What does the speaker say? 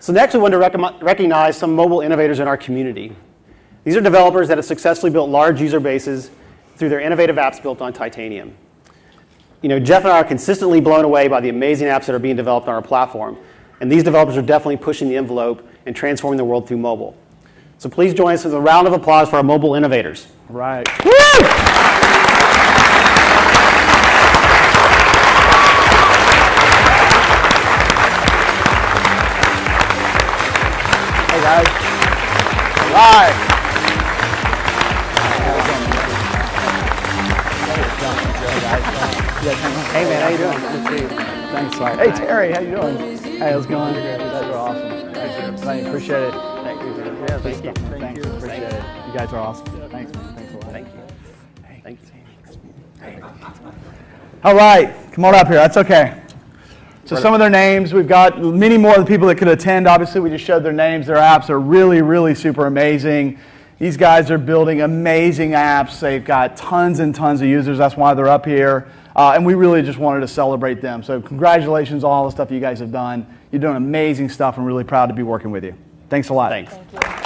So next, we want to rec- recognize some mobile innovators in our community. These are developers that have successfully built large user bases through their innovative apps built on Titanium. You know, Jeff and I are consistently blown away by the amazing apps that are being developed on our platform, and these developers are definitely pushing the envelope and transforming the world through mobile. So please join us with a round of applause for our mobile innovators. Right. Hey guys. Right. Hey man, how you doing? Good to see you. Thanks. Hey Terry, how you doing? Hey, how's it going? You guys are awesome. Thank you. Appreciate it. Thank you. Yeah, thank you. Thanks. Appreciate it. You guys are awesome. Thanks, man. Thanks a lot. Thank you. Thank you. All right, come on up here. That's okay. So some of their names, we've got many more of the people that could attend. Obviously, we just showed their names. Their apps are really, really super amazing. These guys are building amazing apps. They've got tons and tons of users. That's why they're up here. Uh, and we really just wanted to celebrate them. So congratulations on all the stuff you guys have done. You're doing amazing stuff. I'm really proud to be working with you. Thanks a lot. Thanks. Thank you.